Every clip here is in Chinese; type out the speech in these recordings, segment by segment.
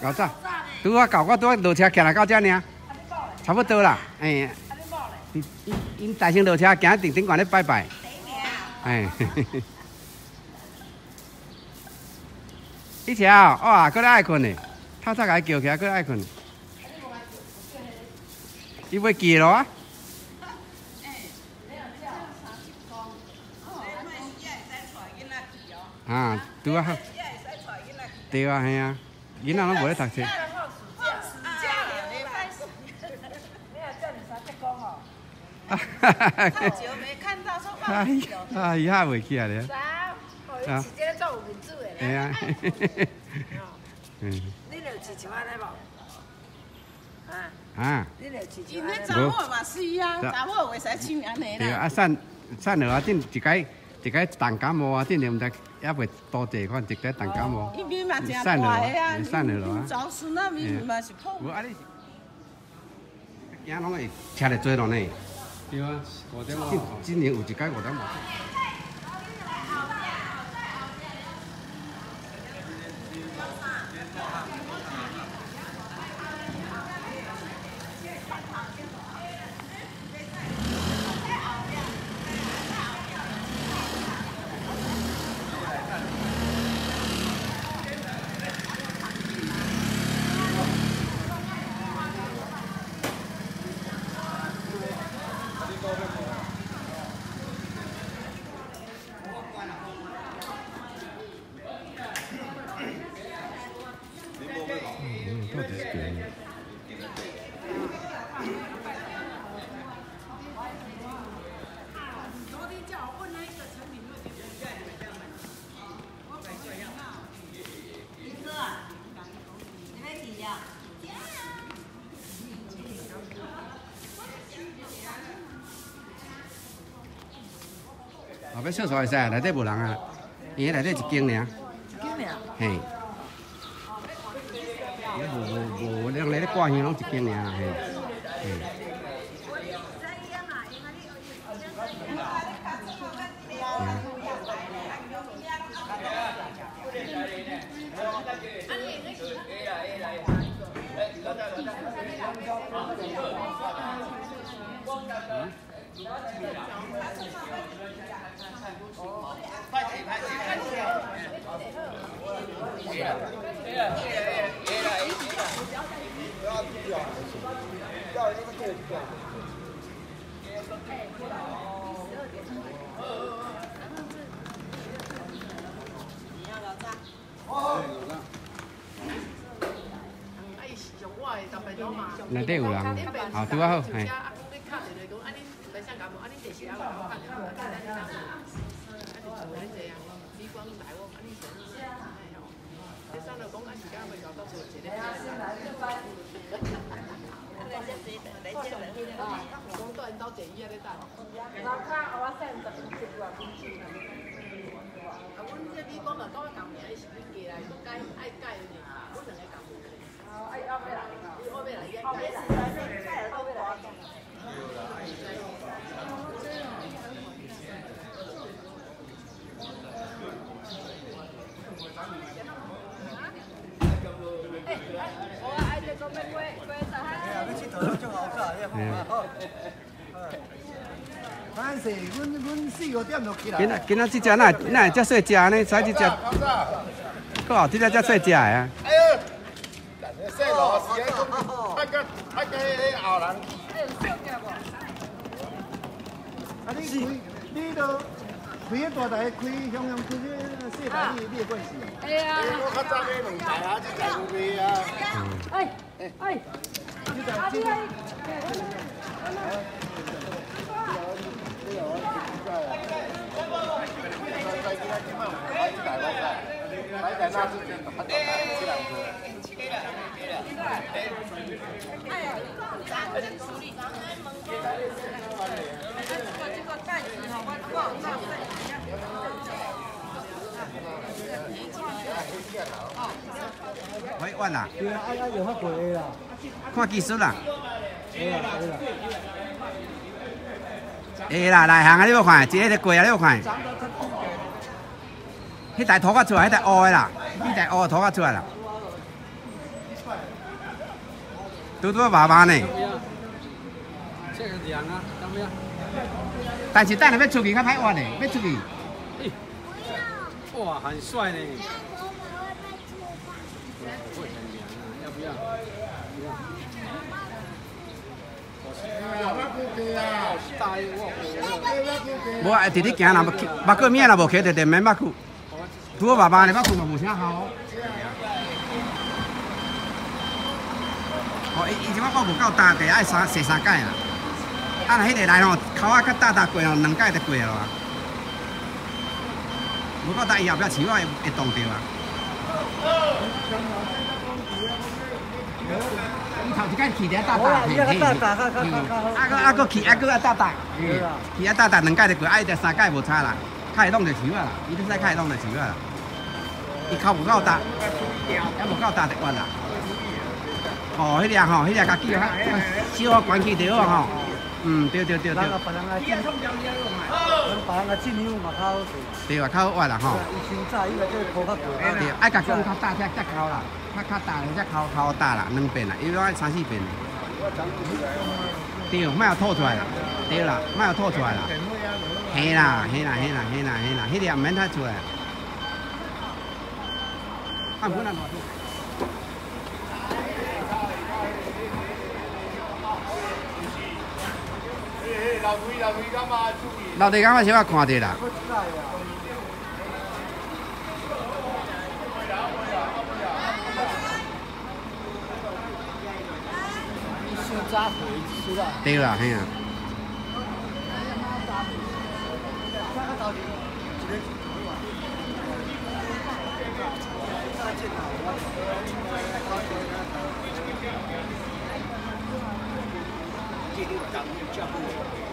搞早，拄我搞我拄我落车徛来到这呢，差不多啦，哎，因因因大声落车行顶顶管咧拜拜，哎，一条哇，搁咧爱困呢，透早甲伊叫起来，搁咧爱困，伊要记咯啊。啊，拄啊。好，对啊，嘿啊，囡仔拢无咧读册。哈哈哈！太久没看到，说忘记了。哎呀，袂记啊咧。啊，时间做有面子的。系啊。嗯。你有吃像安尼无？啊。啊。你有吃像安尼？因为查某嘛是啊，查某会使像安尼啦。对啊，散散落啊，顶一解一个重感冒啊，顶年毋知也袂多济款，一个重感冒。伊面嘛真大个啊，散落啊。早孙那面嘛是破。无啊拢会吃得多咯呢。对啊，五点五。今年有一届五点五。后壁厕所会使，内底无人啊，伊内底一间尔。一间尔。嘿。无无无，人来咧挂香拢一间尔，嘿。嘿。内底有人，好拄啊好，嘿。反正阮阮四五点就起来。今仔今仔这只哪哪遮细只呢？才这只，个后这只遮细只的啊。哎呦，细路是啊，太个太个迄后人。啊，你开你都开个大台开，向向开个细台，你你会关系啊？哎呀，我较早买两台啊，这台有卖啊。哎哎哎，这台这喂，万啦。对啊，啊啊有较贵的啦。看技术啦。会啦会啦。会啦，内行啊！你要看，一个就贵啊！你要看。迄台拖甲出来，迄台乌的啦，迄台乌拖甲出来啦。多多爸爸呢。这个凉啊，怎么样？但是等下要出去，较歹玩呢，要出去。哇，很帅呢。要不要？无啊，直直行啦，目骨面啦无开，直直免目骨。多爸爸呢，目骨嘛无啥好。哦，伊伊即摆我无够大，地爱三洗三届啦。啊，那迄个来吼，口啊较大大过吼，两届就过啊。无够大，以后不要饲我会会冻着啊。伊头一届饲得大大，嘿嘿。啊个啊个饲啊个啊大大，饲啊大大两届就过，啊伊只三届无差啦，较会冻就饲我啦，伊都使较会冻就饲我啦。伊口无够大，还无够大就关啦。哦，迄个吼，迄个家己小可关起着吼。嗯，对对对对。别人来进，别人来进香嘛较好势。对啊，较好活啦吼。伊先早，伊来做涂较大。对，爱甲讲较大只只口啦，较较大只口口大啦，两遍啦，伊爱三四遍。对，莫要吐出来啦。对啦，莫要吐出来啦。嘿啦，嘿啦，嘿啦，嘿啦，嘿啦，迄个毋免太出来。啊，不能多。老弟，刚刚先我看着啦。对啦，嘿啊。过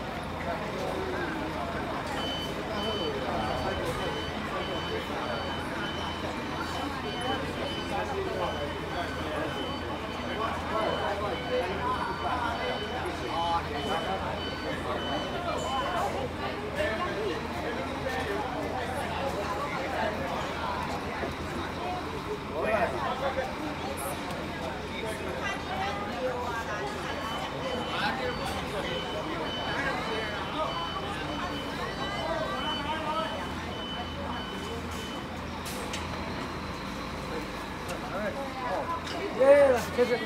来不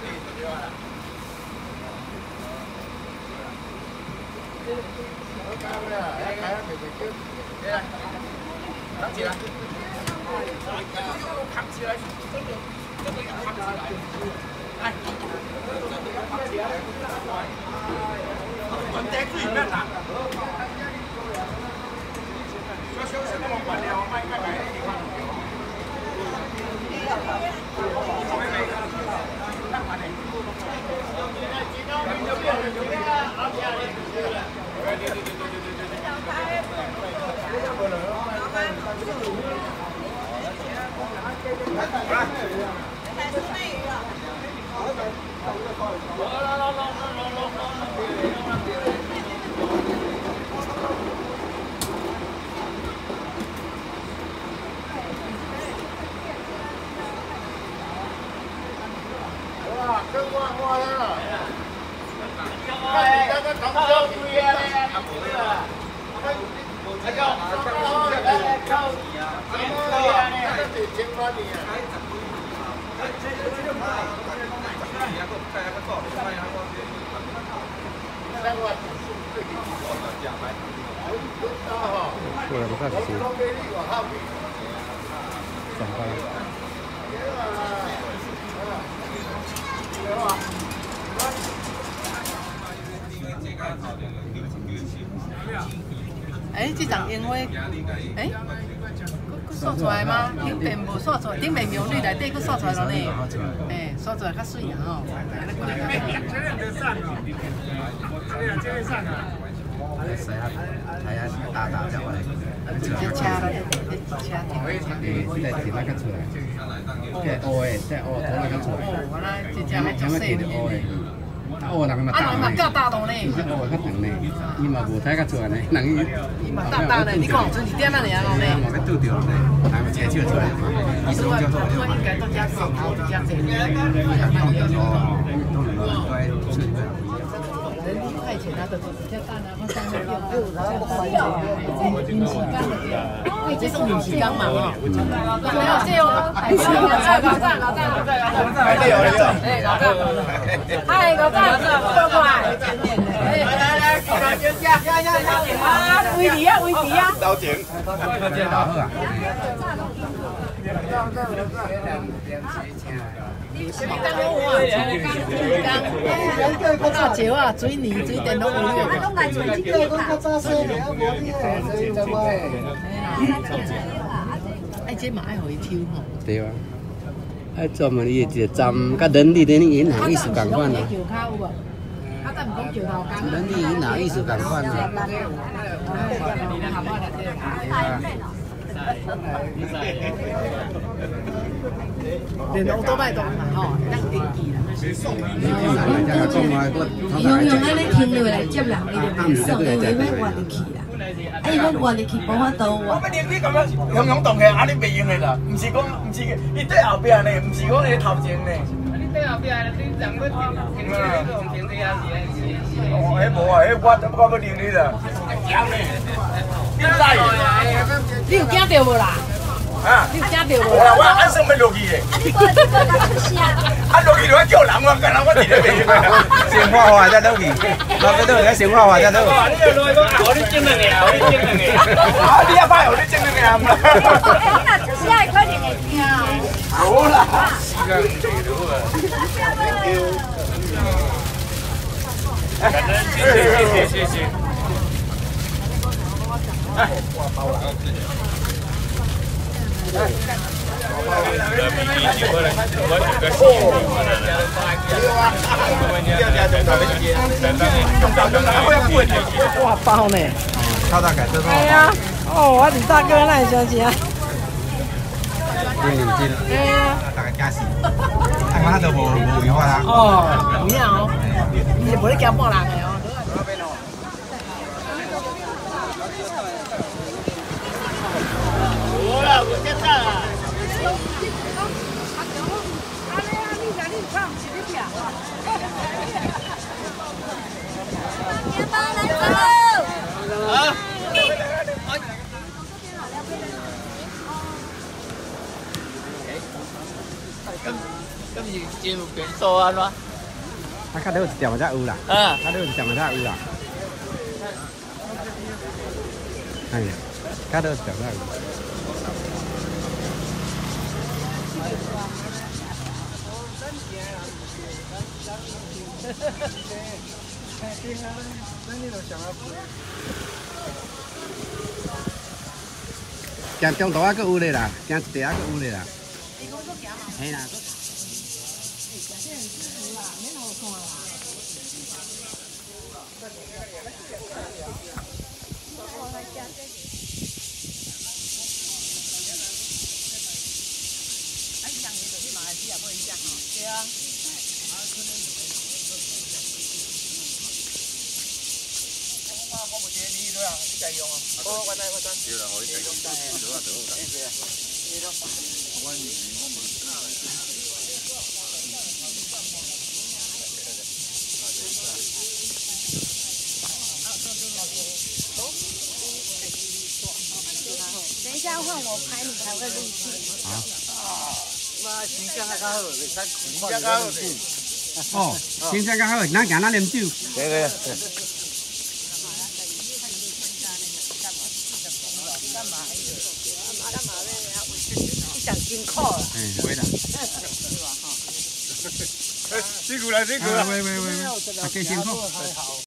看书，上班。哎，这张烟花，哎，刷出来吗？顶面无扫出来，顶面苗绿内底佫扫出来了呢。哎，扫出来较水啊吼。谁啊？哎呀，大大只话，直接车了，直接车停。诶，再停那个出来，再乌的，再乌头那个出来。哦，原来直接还足细呢。哦，人嘛大呢，较大道呢，伊哦较长呢，伊嘛无睇较出来呢，人伊伊嘛大大呢，你看剩一点仔尔咯呢，嘛要拄着呢，人嘛车笑出来嘛，伊说。应该都加手头，加这个。哦，都能够该出来。人一块钱啊，都是比较大的，我三个六，零七缸的对，这是零七缸嘛哈。没有这哦，老赞老赞老赞老赞老赞，哎有有，哎老赞，嗨老赞，过过来，来来来，加加加加加，啊，威迪啊威迪啊，老钱，老好啊。大石啊，水泥、水电拢有了。啊，拢来做这个较早说的，啊，无你诶，知嘛？哎，这嘛爱互伊抽吼。对啊。哎，专门伊一个站，甲人力的银行意思共款啊。人力银行意思共款啊。连乌多摆都嘛吼，当电机啦。用用安尼停落来接人，伊就袂爽，因为要活入去啦。啊，伊要活入去，无法度活。我要你感觉用用动起，安尼袂用的啦。毋是讲，毋是伊对后壁呢，毋是讲伊头前呢。你对后壁，你人要停停车，你用停车啊？哦，迄无啊，迄我我要停你啦。你来，你有惊到无啦？啊！你惊到无？我我按算要落去的。啊，落去就要叫人，我干人我伫咧边。先画画再落去，老哥都在先画画再落去。你要落去讲，我你整两个，我你整两个。啊，你也歹，我你整两个嘛。哎，那就是爱快点会听。好啦。感恩，谢谢谢谢谢谢。哎，挂包了。哇包呢？超大改车哎呀，哦，我李大哥那里小姐。对，对。哎呀，大概加死，哎，我都无无违法啦。哦，不要哦，你不会惊爆人的哦。好了，我先上了。啊！今今日招幾數啊？嘛？啊，較多一條才有啦。啊，較多一條才有啦。哎呀，較多一條才有。行中途啊，搁有咧啦，行一地啊，搁有咧啦。繼用啊！好，我睇我睇。要啦，可以繼用。得啊，得啊，得啊。係啊，呢度。關於我們。等一下换我拍，你才会入戏。啊。那形象还较好，你看形象较好。哦，形象较好，咱行咱啉酒。对对对。辛苦了。嗯，会啦。辛苦了，辛苦了。喂喂喂喂，啊，几辛苦。